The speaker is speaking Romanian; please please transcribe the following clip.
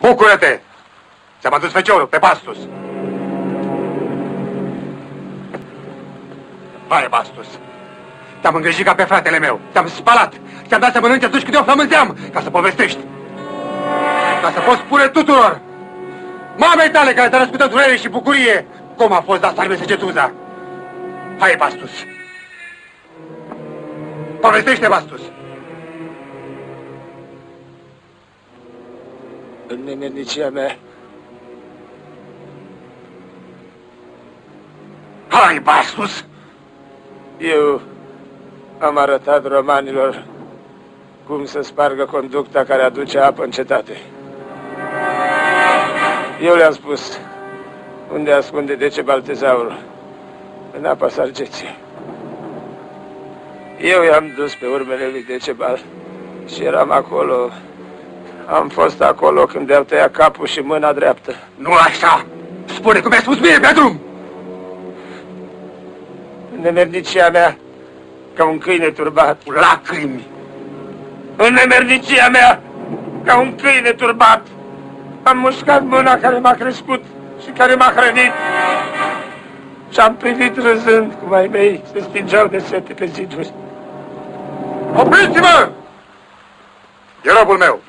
Bucură-te! Ți-am adus feciorul pe Bastus. Hai, Bastus. Te-am îngrijit ca pe fratele meu. Te-am spălat. Ți-am dat să mănânci atunci când eu flămânzeam, ca să povestești. Ca să poți spune tuturor, mamei tale care te-a născut în durere și bucurie, cum a fost la salve săgetuza. Hai, Bastus. Povestește, Bastus. În nemernicia mea, Hai, Bastus. eu am arătat romanilor cum să spargă conducta care aduce apă în cetate. Eu le-am spus unde ascunde Decebal tezaurul, în apa Sargeției. Eu i-am dus pe urmele lui Decebal și eram acolo. Am fost acolo când i-au tăiat capul și mâna dreaptă. Nu așa. Spune cum mi-ai spus mie pe drum. În nemernicia mea, ca un câine turbat. Lacrimi. În nemernicia mea, ca un câine turbat, am mușcat mâna care m-a crescut și care m-a hrănit. Și am privit râzând cum ai mei se stingeau de sete pe ziduri. Opriți-mă! E robul meu.